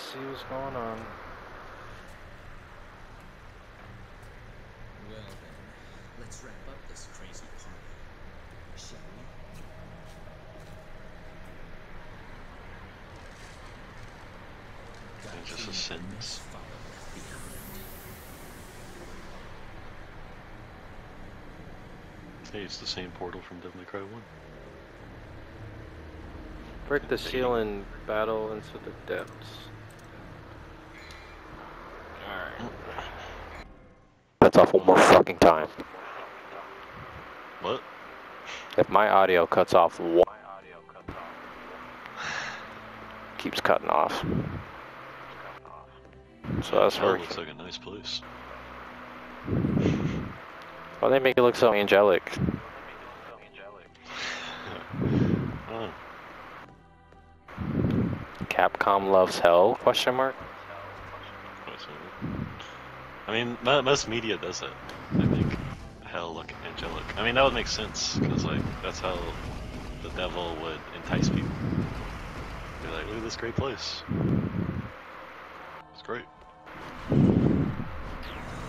see what's going on. Well then, let's wrap up this crazy party, shall we? It just Dark ascends. darkness followeth behind. Hey, it's the same portal from Devil May Cry 1. Break the seal and battle into the depths. Alright. That's off one more fucking time. What? If my audio cuts off one keeps cutting off. So that's That where looks like a nice place. well they make it look so angelic. Oh, Capcom loves hell? Question mark. I mean, most media does it. They make hell look angelic. I mean, that would make sense, because, like, that's how the devil would entice people. Be like, look at this great place. It's great.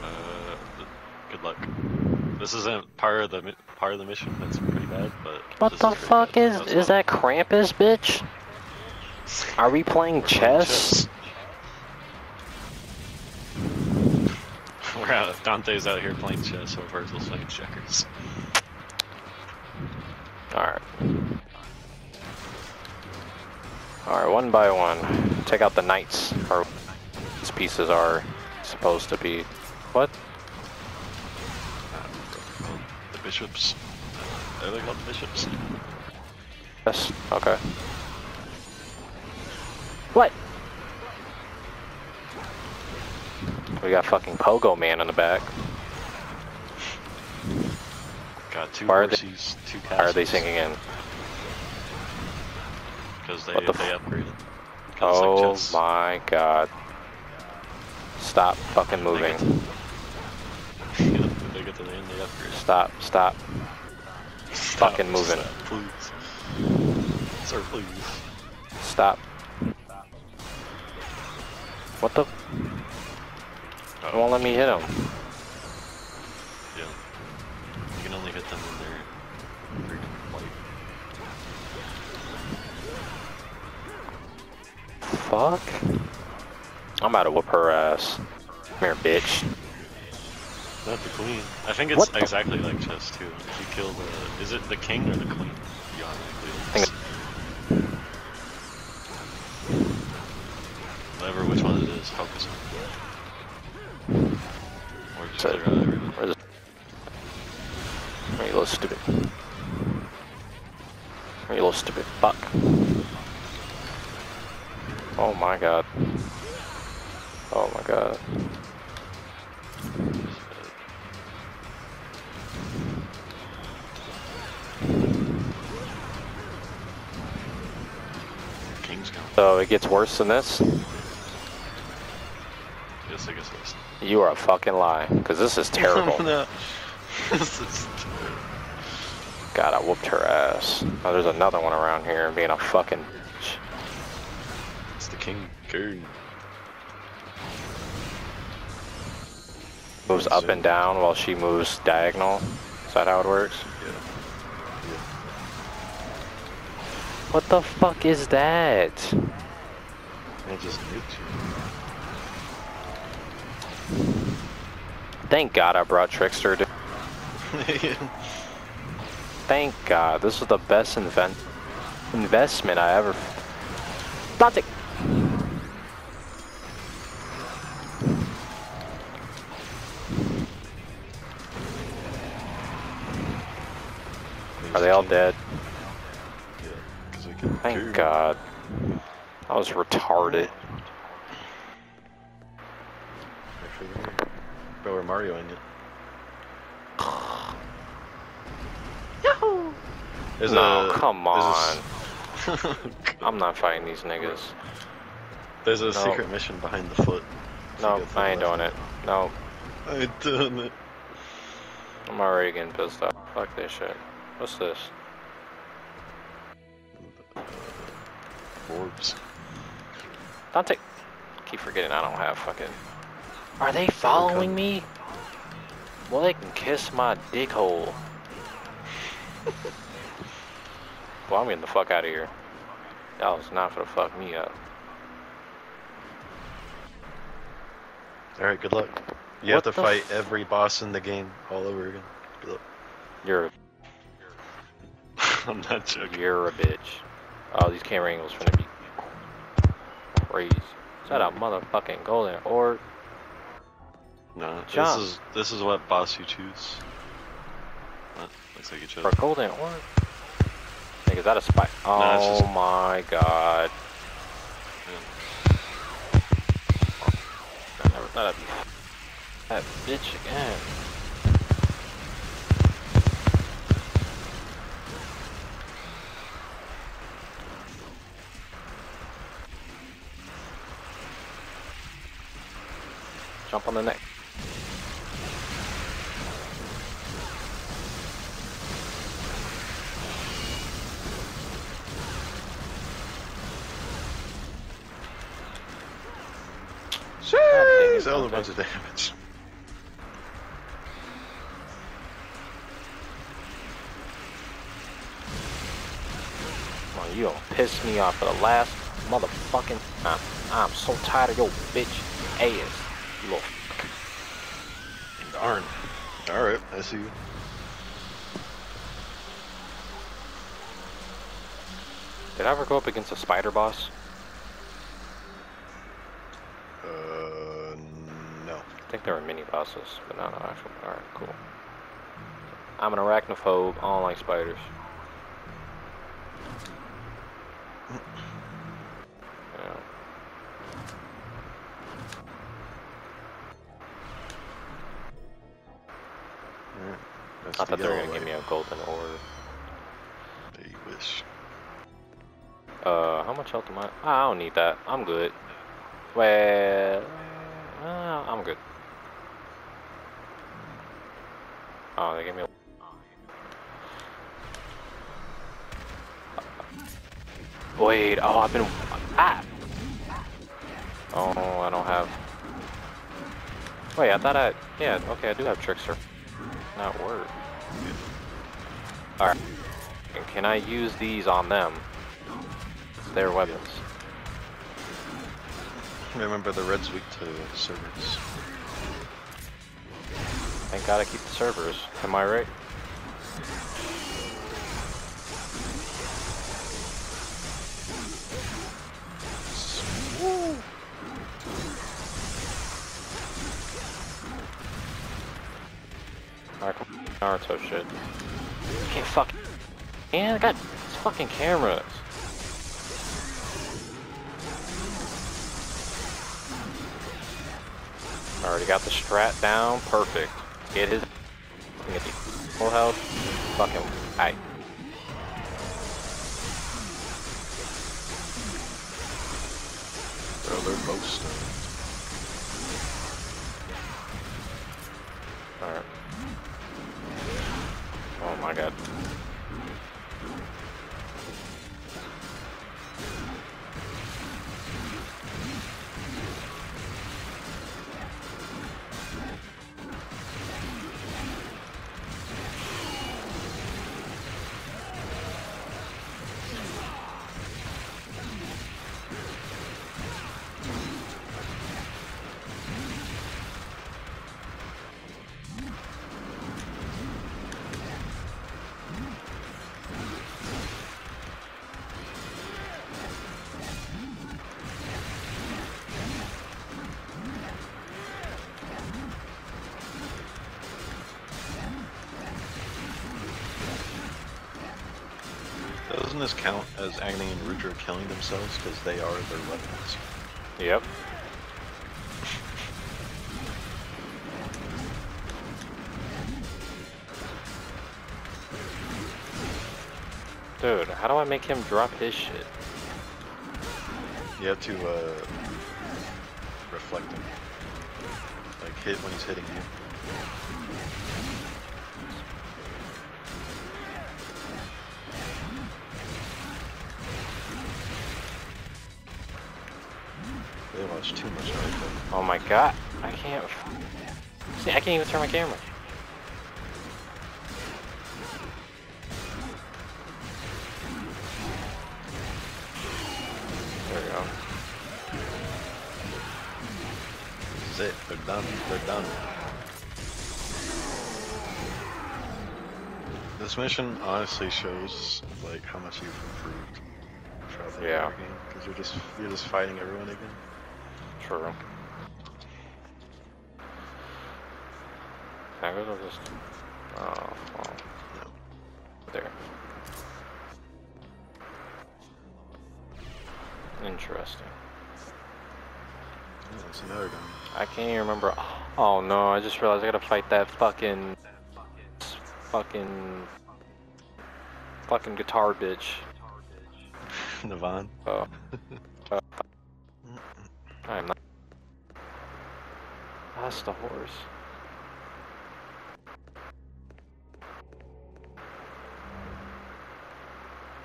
Uh, good luck. This isn't part of the part of the mission. That's pretty bad, but What the pretty fuck bad. is That's is that Krampus, bitch? Are we playing chess? Out. Dante's out here playing chess, while Vergil's playing checkers. Alright. Alright, one by one. Take out the knights, or these pieces are supposed to be. What? The bishops. Are they called the bishops? Yes. Okay. What? We got fucking Pogo Man in the back. Got two Why are they- horses, two castles. Are they singing in? Because they, What the they upgraded. like Oh my god. Stop fucking moving. they get to the end, they upgrade. Stop, stop. Stop, fucking moving. stop, please. Sir, please. Stop. What the? It won't let me hit him. Yeah. You can only hit them when they're freaking white. Fuck. I'm about to whoop her ass. Come here, bitch. Not the queen. I think it's What exactly like chess too. If you kill the, uh, is it the king or the queen? Automatically think lose. You little stupid? Are you little stupid fuck? Oh my god. Oh my god. King's gone. So it gets worse than this? Yes, I guess that's. You are a fucking lie. Because this is terrible. no. this is God, I whooped her ass. Oh, there's another one around here being a fucking bitch. It's the king. King. Moves up and down while she moves diagonal. Is that how it works? Yeah. What the fuck is that? Yeah. It just nuked you. Thank God I brought Trickster. To-. Thank God. This is the best invent investment I ever. Dante. Are they all dead? Thank God. I was retarded. Bro, we're Marioing it. There's No, a, come on. I'm not fighting these niggas. There's a No. secret mission behind the foot. No, the I ain't doing it. No. I ain't doing it. I'm already getting pissed off. Fuck this shit. What's this? Orbs. Dante. keep forgetting I don't have fucking. Are they following me? Well, they can kiss my dick hole. well, I'm getting the fuck out of here. Y'all was not gonna fuck me up. Alright, good luck. You What have to fight every boss in the game all over again. Good luck. You're I'm not joking. you're a bitch. Oh, these camera angles are finna be crazy. Is that a motherfucking golden orb? No, Jump. this is this is what boss you choose. What? Looks like you chose. For golden orb? Is that a spike? it's Oh just- my god. I never thought I'd be that bitch again. Jump on the neck. That was a bunch of damage. Come on, you gonna piss me off for the last motherfucking time. I'm so tired of your bitch ass. You little Darn. Alright, I see you. Did I ever go up against a spider boss? Uh, there were mini bosses, but not an actual. Alright, cool. I'm an arachnophobe. I don't like spiders. Yeah. That's I the thought they were gonna give me a golden orb. They wish. Uh, how much health am I? Ah, I don't need that. I'm good. Well, uh, I'm good. Oh, they gave me. A... Wait. Oh, I've been. Ah. Oh, I don't have. Wait, I thought I. Yeah. Okay, I do have trickster. Not word. All right. And Can I use these on them? Their weapons. Remember the red's weak to Cerberus. Thank God I keep Cerberus. Am I right? Alright, Naruto shit. Can't fuck. Man, I got fucking cameras. Already got the strat down. Perfect. Get his. Full health. Fucking. Aye. Brother this count as Agni and Rudra killing themselves because they are their weapons? Yep. Dude, how do I make him drop his shit? You have to uh, reflect him. Like hit when he's hitting you. God. I can't. See, I can't even turn my camera. There we go. This is it. They're done. They're done. This mission honestly shows like how much you've improved throughout the Yeah. game because you're just you're just fighting everyone again. True. Can I go to this? Oh, well. No. There. Interesting. Oh, it's another gun. I can't even remember. Oh no, I just realized I gotta fight that fucking. Fucking. Fucking guitar bitch. Nevan. Oh. Uh, I'm not. That's the horse.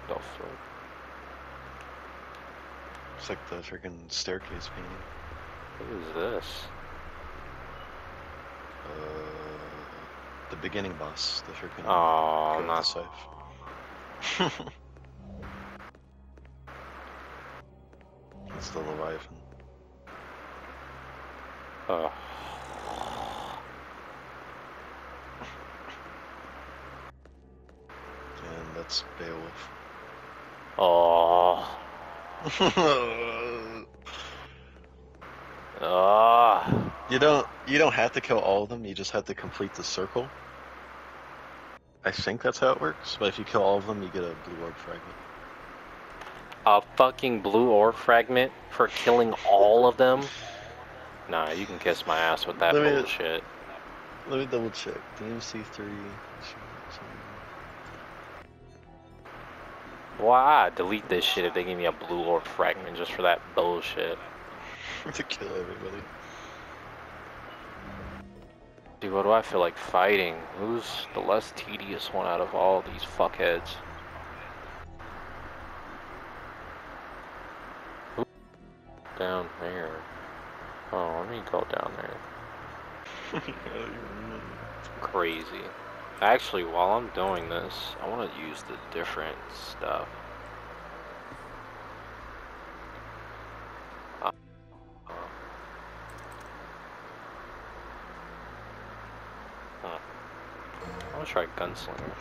Fuck? It's like the freaking staircase painting. What is this? Uh, the beginning boss. The freaking. Oh, with not safe. it's the Leviathan. Oh. And that's Beowulf. Oh. Ah. you don't you don't have to kill all of them, you just have to complete the circle. I think that's how it works, but if you kill all of them you get a blue orb fragment. A fucking blue orb fragment for killing all of them? Nah, you can kiss my ass with that Let me- bullshit. Let me double check. DMC three Why delete this shit if they give me a blue orb fragment just for that bullshit? to kill everybody. Dude, what do I feel like fighting? Who's the less tedious one out of all these fuckheads? Who- Down there. Oh, let me go down there. Crazy. Actually, while I'm doing this, I want to use the different stuff. Uh. Huh. I want to try Gunslinger.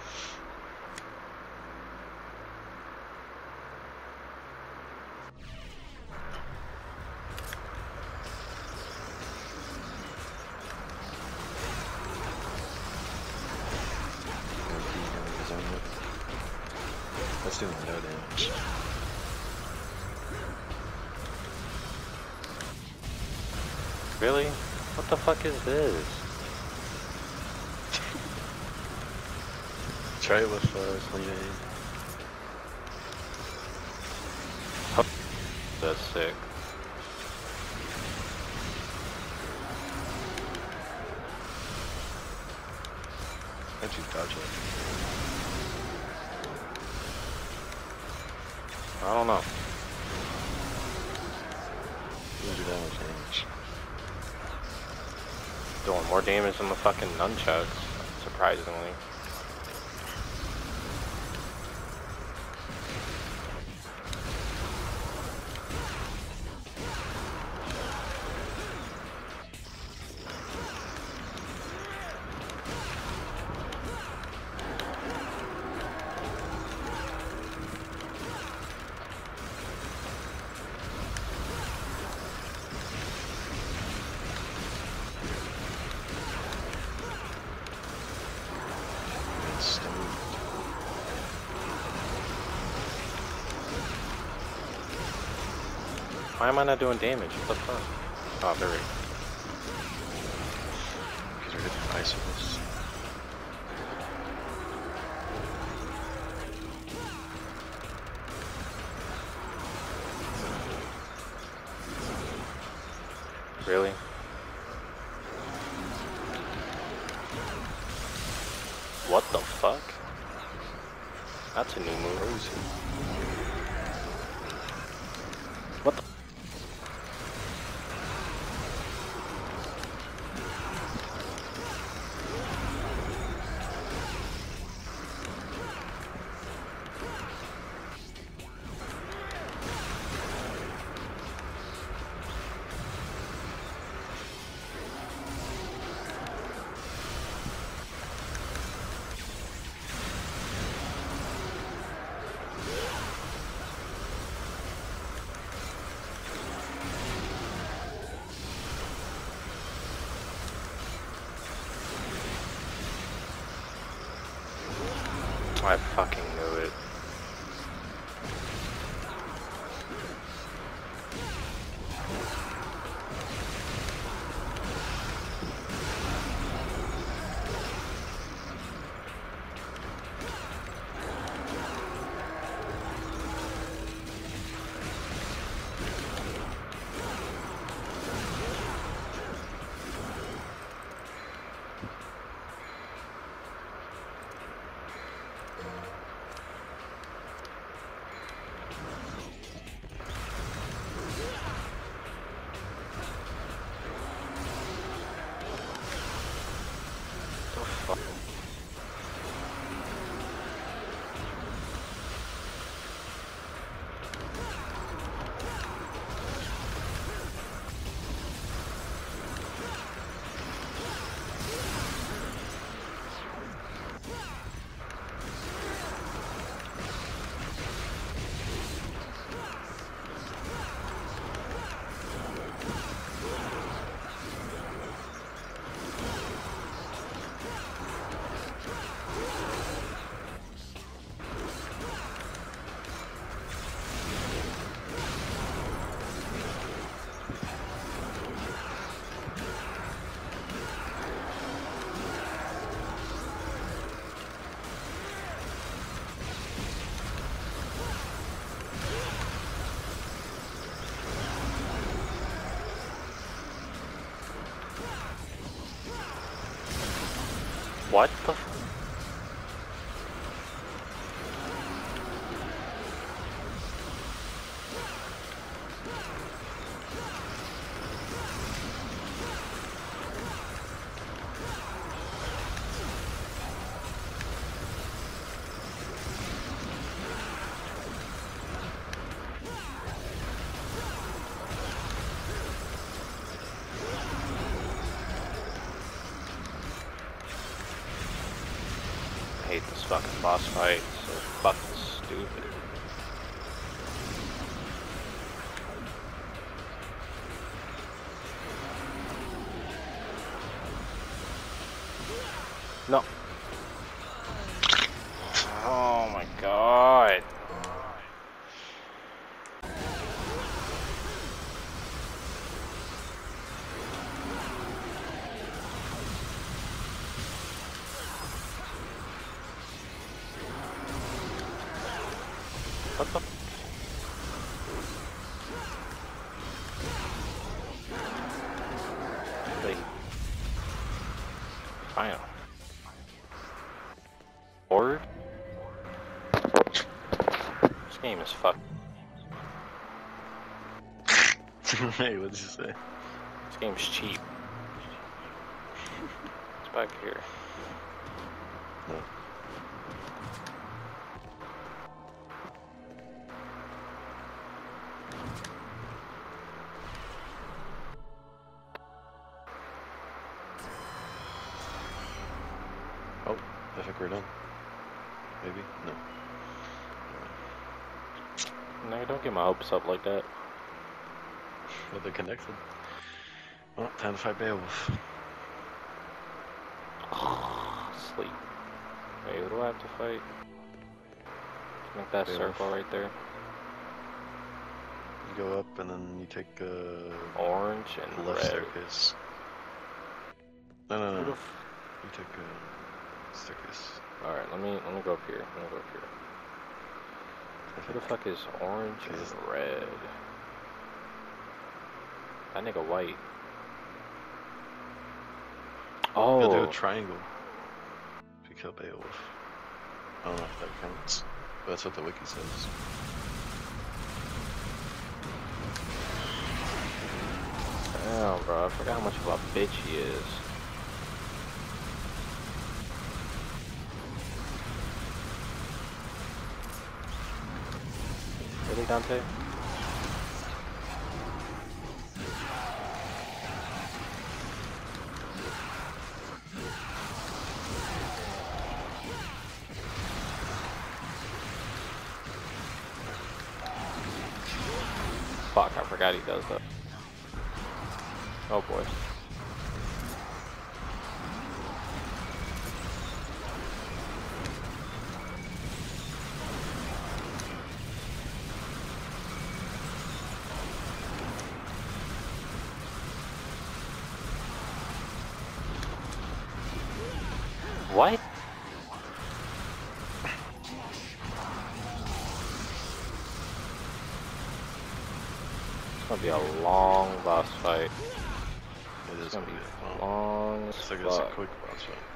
Fuck is this? Try it with uh. That's sick. How'd you dodge it? I don't know. Didn't do that much damage. Doing more damage than the fucking nunchucks, surprisingly. Am I not doing damage? What the fuck? Oh, there we go. Because you're hitting icicles. Really? What the fuck? That's a new move. Hate this fucking boss fight. So fucking stupid. No. Oh my god. Fuck. hey, what did you say? This game's cheap. It's back here. Don't get my hopes up like that. Well, they're connected. Well, time to fight Beowulf. Sleep. Wait, what do I have to fight? Make that Beowulf. circle right there. You go up and then you take uh, Orange and left red. staircase. No, no, no. the You take uh, staircase. Alright, let me let me go up here. Let me go up here. Who the fuck is orange and red? That nigga white. Oh. Oh, do a triangle. If you kill Beowulf. I don't know if that counts. But that's what the wiki says. damn, bro. I forgot how much of a bitch he is. Dante? Fuck, I forgot he does that. Oh boy. What? It's gonna be a long boss fight. It is It's gonna be fun. long Looks like it's a quick boss fight.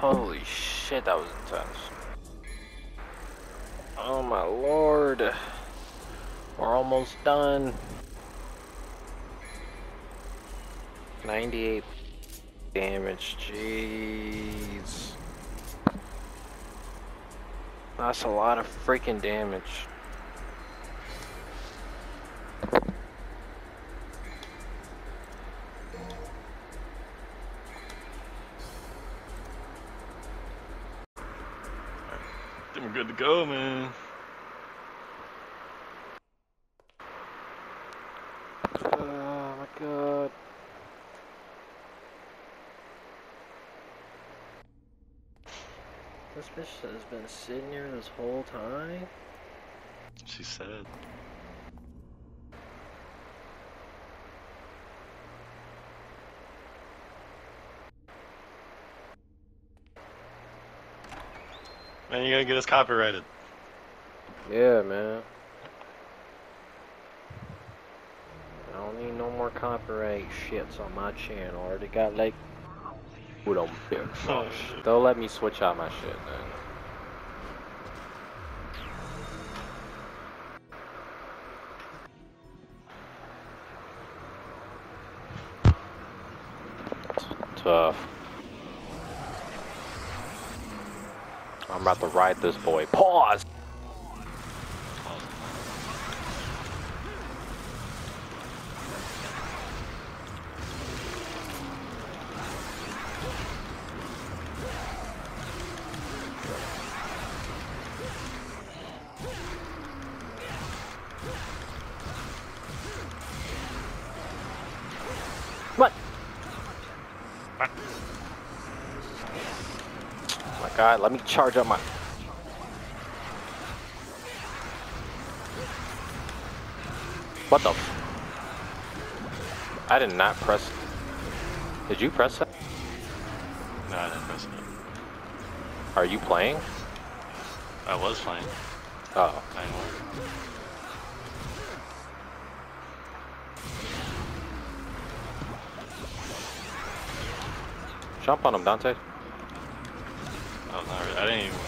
Holy shit, that was intense. Oh my lord. We're almost done. 98 damage, jeez. That's a lot of freaking damage. Go, man. Oh my god. This bitch has been sitting here this whole time? She said. Man, you gotta get us copyrighted. Yeah, man. I don't need no more copyright shits on my channel. I already got like. Who don't care? Oh, shit. They'll let me switch out my shit then. I'm about to ride this boy. Pause! Let me charge up my. What the? f- I did not press. Did you press that? No, I didn't press it. Are you playing? I was playing. Oh. I know. Jump on him, Dante shit. I didn't even...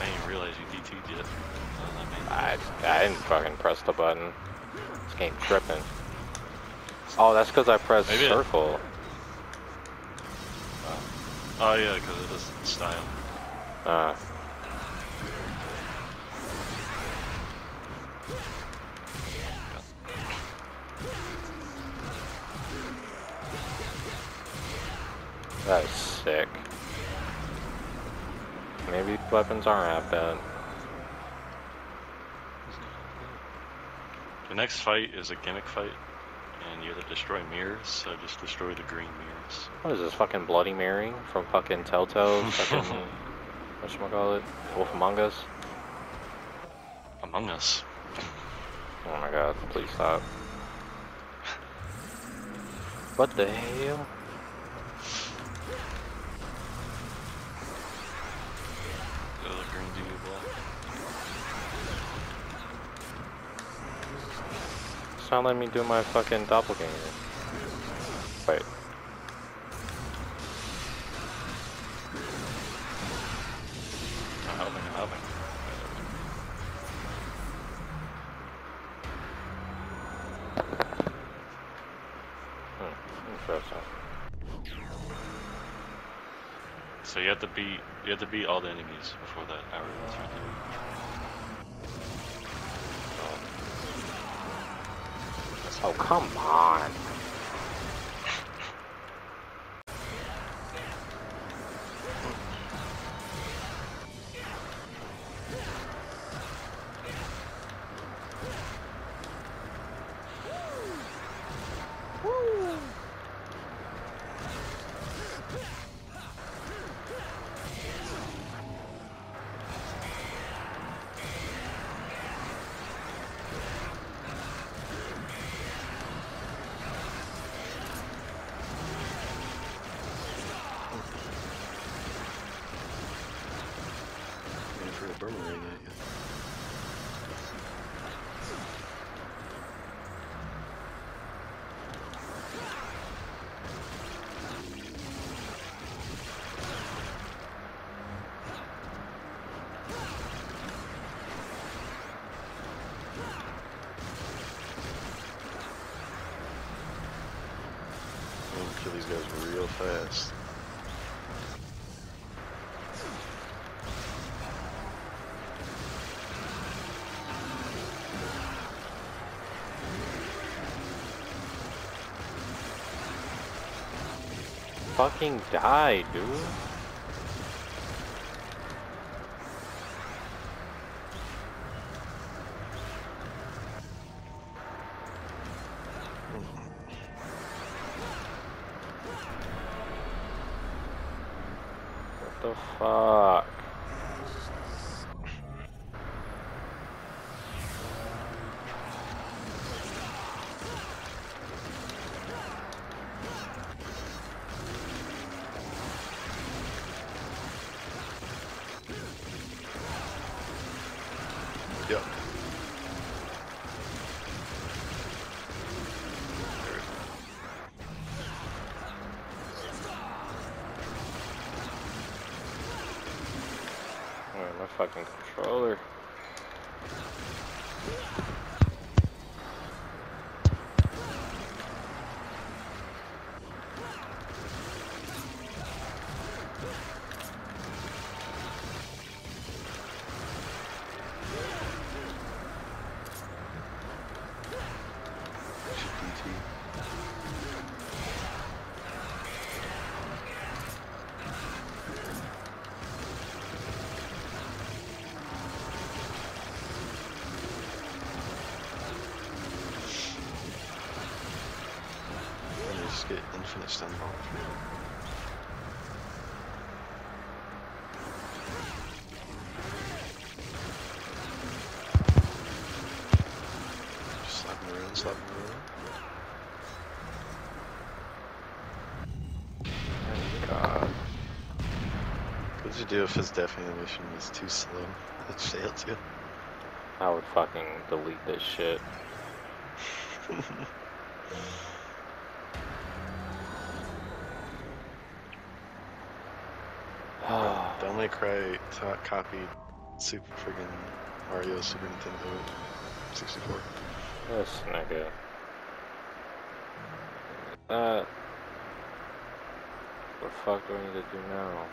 I didn't realize you DT'd yet. I, I didn't fucking press the button. This game tripping. Oh, that's because I pressed Maybe circle. It... Oh yeah, because of this style. Ah. Uh. Nice. Maybe weapons aren't that bad. The next fight is a gimmick fight, and you have to destroy mirrors, so just destroy the green mirrors. What is this fucking Bloody Mary from fucking Telltale? fucking whatchamacallit? Wolf Among Us? Among Us. Oh my god, please stop. What the hell? The other green do you black. It's not letting me do my fucking doppelganger. Wait. I'm helping, I'm helping. Hmm, interesting. So you have to beat you have to beat all the enemies before that hourglass Oh, come on. Waiting for a boomerang at you. I'm gonna kill these guys real fast. Fucking die, dude. What the fuck? Yep. Wait, my fucking controller. DT. And they just get infinite stun ball from it. Just slap him around, slap him around. God. What would you do if his death animation was too slow? It failed you. I would fucking delete this shit. Cry ta- copied Super friggin' Mario Super Nintendo 64. This nigga. That. What the fuck do I need to do now?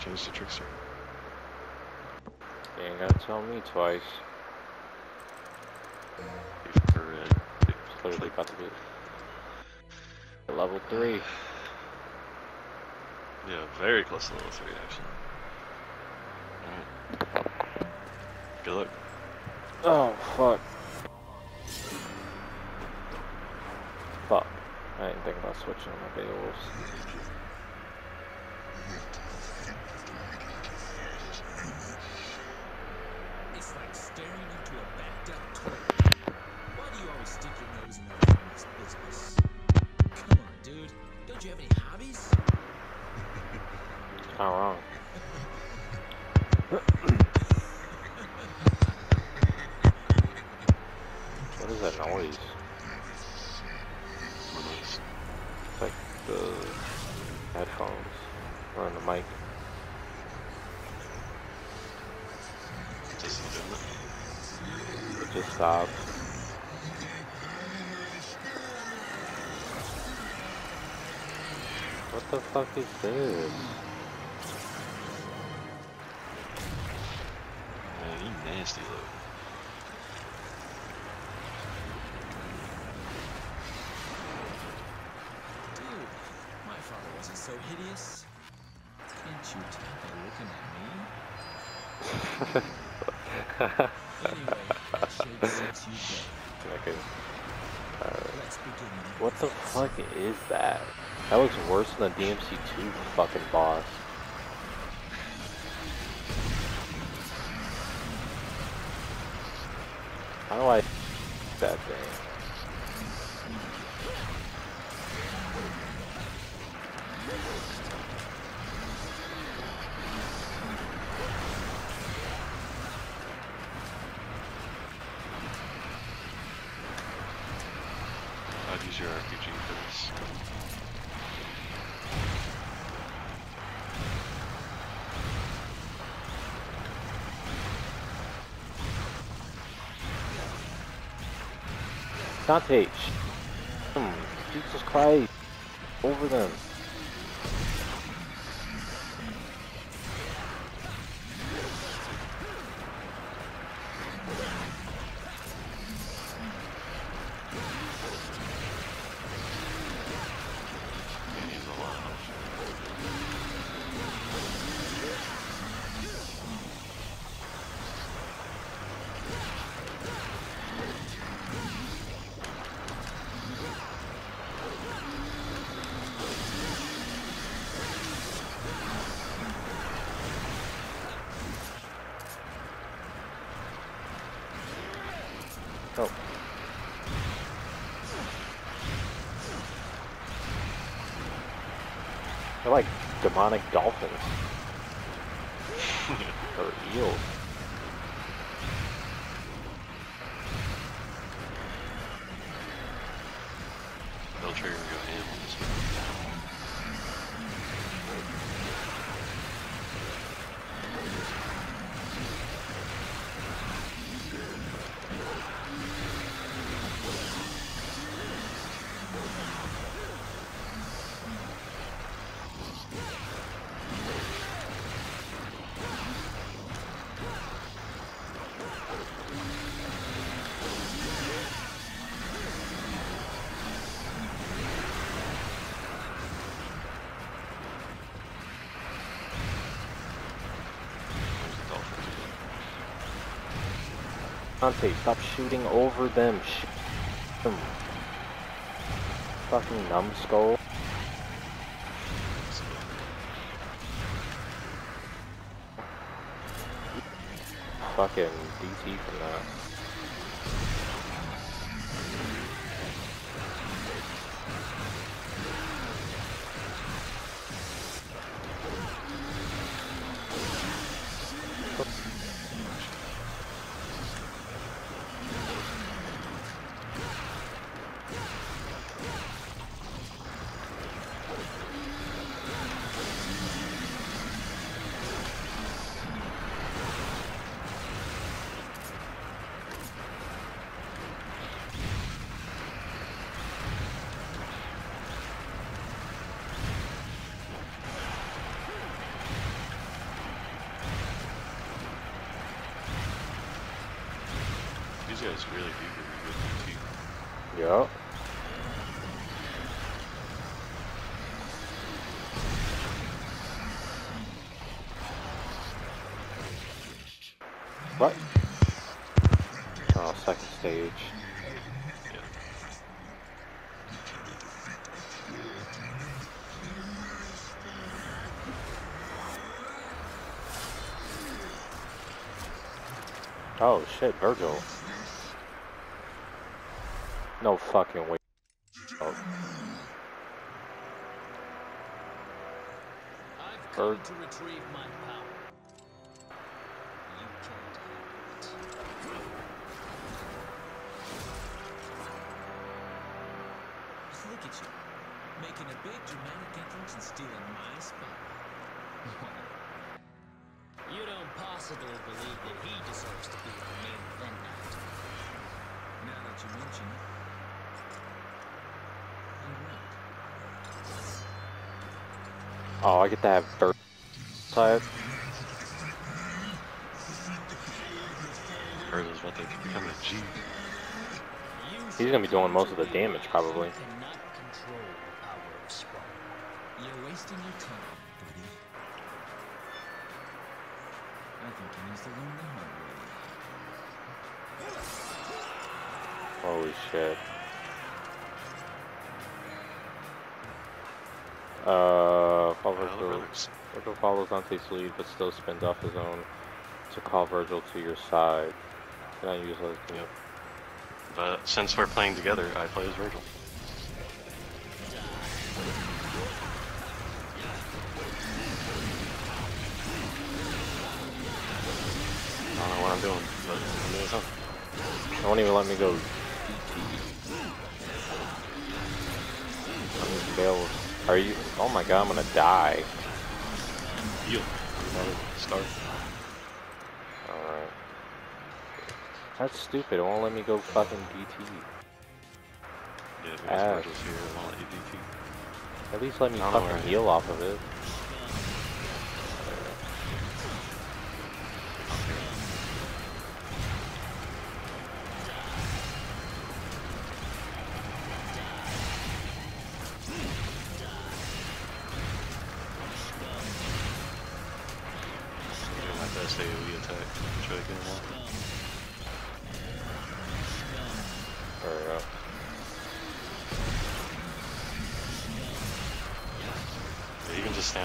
Change to Trickster. You ain't gotta tell me twice. For red. It's literally about to be level three. Yeah, very close to level 3, actually. Alright. Good luck. Oh fuck. Fuck. I didn't think about switching on my Beowulfs. Not wrong. what is that noise? It's like the headphones or the mic. It just stopped. What the fuck is this? Wasn't hideous. Can't you tell by looking at me? Anyway, shape six you go. Okay. Alright. Uh, what the fuck is that? That looks worse than the DMC2 fucking boss. How do I that thing? I'd use your RPG for this. Sh- Hmm, Jesus Christ! Over them. Oh. They're like demonic dolphins. or eels. Stop shooting over them. Shoot them. Fucking numbskull. Fucking DT from that. Really do really good. Yup. What? Oh, second stage. Yeah. Oh shit, Vergil. Fucking way. Oh, I've come Bird. to retrieve my power. You can't it. Look at you, making a big dramatic entrance and stealing my spotlight. you don't possibly believe that he deserves to be the main event. Now that you mention it, you're right. Oh I get to have Vergil side. Vergil's about to become a G. He's gonna be doing most of the damage, probably. You cannot control the power of Sparda. You're wasting your time, buddy. I think he needs to learn the hard way. Holy shit. Uh, Hello, Vergil. Vergil follows Dante's lead, but still spins off his own to call Vergil to your side. Can I use those? Yep. But since we're playing together, I play as Vergil. I don't know what I'm doing, but I'm doing something. It won't even let me go Are you? Oh my god, I'm gonna die. Heal. Start. Alright. That's stupid. It won't let me go fucking DT. Yeah, because. Vergil's here. It won't let you DT. At least let me fucking heal off of it.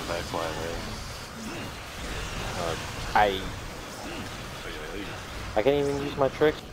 Stand while I. Uh, I I can't even use my tricks.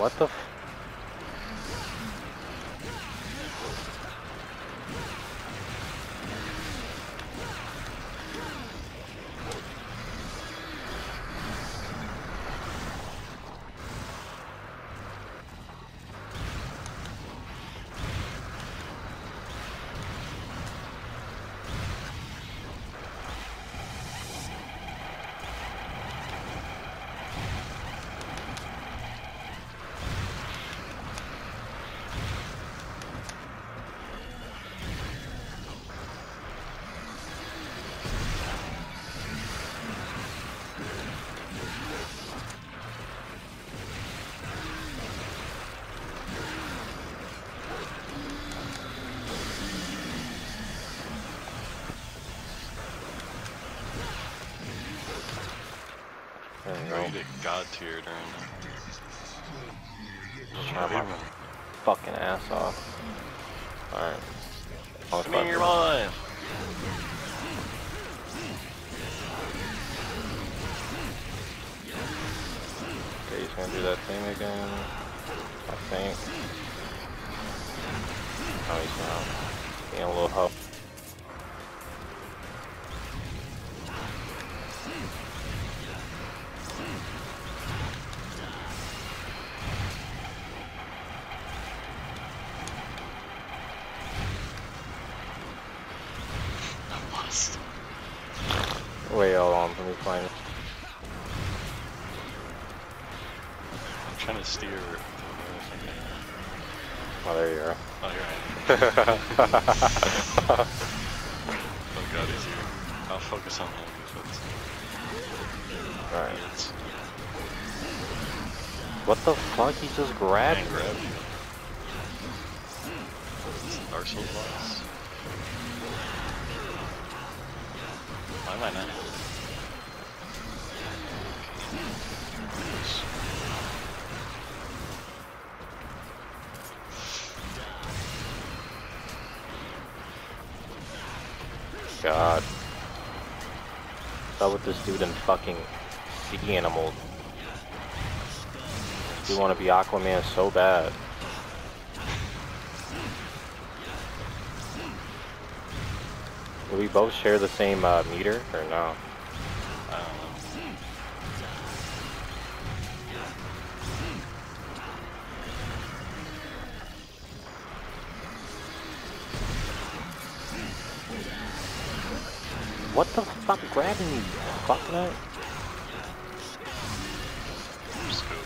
What the Getting a little help. Wait, hold on. Let me find it. I'm trying to steer. Oh, there you are. Oh, you're right. Oh god, he's here. I'll focus on him. Alright. What the fuck? He just grabbed me. Fucking sea animal? You want to be Aquaman so bad. Do we both share the same uh, meter or no? What the fuck grabbing me? Fuck nut. Just go.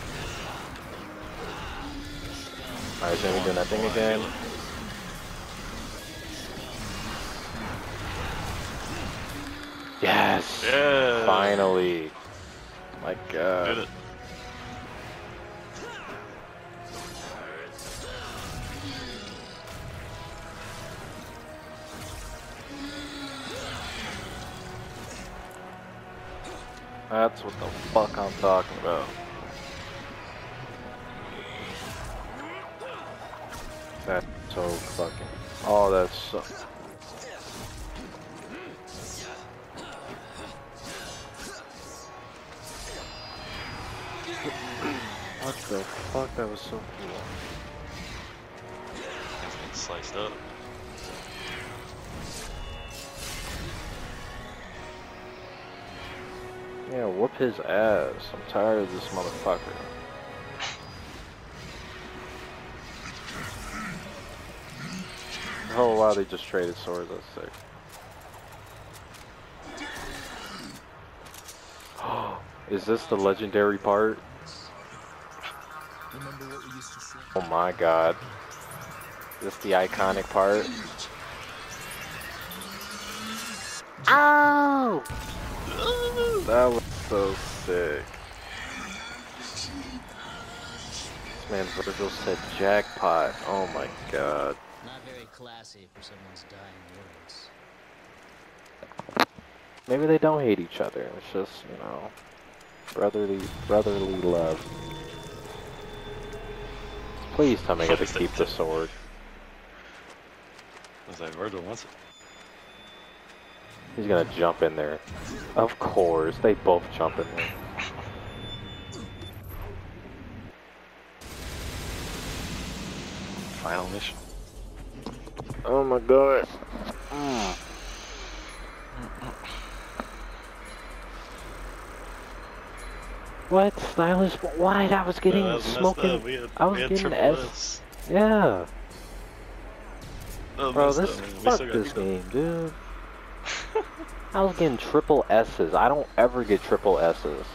Alright, so we doing that thing again. Yes! Yeah. Finally. My god. That's what the fuck I'm talking about. That's so fucking. Oh, that's so. What the fuck? That was so cool. It's getting sliced up. Whoop his ass. I'm tired of this motherfucker. Oh wow, they just traded swords. That's sick. Is this the legendary part? Remember what we used to say? Oh my god. Is this the iconic part? Ow! That was so sick. This man Vergil said jackpot. Oh my god. Not very classy for someone's dying words. Maybe they don't hate each other. It's just, you know, brotherly brotherly love. Please tell me I get to keep the sword. I was like, Vergil wants it. He's gonna jump in there. Of course, they both jump in there. final mission. Oh my god. Mm. What? Stylish White? I was getting Uh, was messed smoking. had, I was getting S. Yeah. That Bro, this up, fuck this game, dude. I was getting triple S's. I don't ever get triple S's.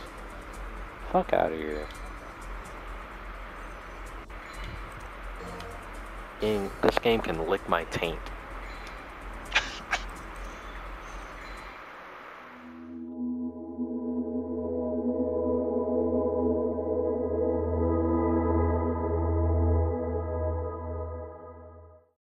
Fuck out of here. This game can lick my taint.